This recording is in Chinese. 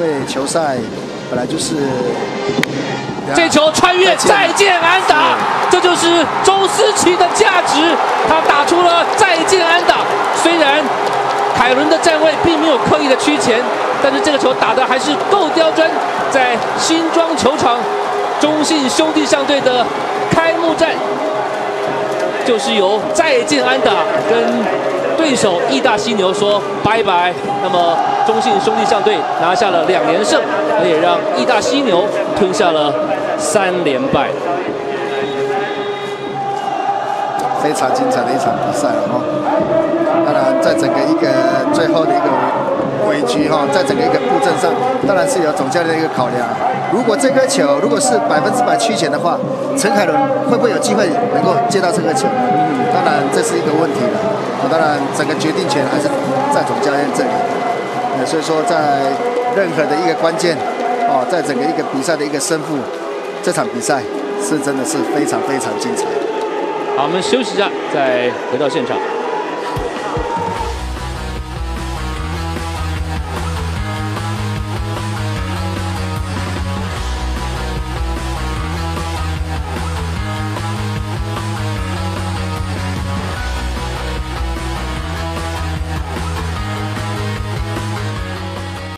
因为球赛本来就是这球穿越再见安打，这就是周思齐的价值。他打出了再见安打，虽然凯伦的站位并没有刻意的趋前，但是这个球打的还是够刁钻。在新庄球场，中信兄弟象队的开幕战就是由再见安打跟。对手义大犀牛说拜拜，那么中信兄弟象队拿下了两连胜，也让义大犀牛吞下了三连败。非常精彩的一场比赛了哈！当然，在整个一哈，在整个一个布阵上，当然是有总教练的一个考量。如果这颗球如果是百分之百趋前的话，陈凯伦会不会有机会能够接到这个球？嗯，当然这是一个问题了。啊，当然整个决定权还是在总教练这里。呃，所以说在任何的一个关键，哦，在整个一个比赛的一个胜负，这场比赛是真的是非常非常精彩。好，我们休息一下，再回到现场。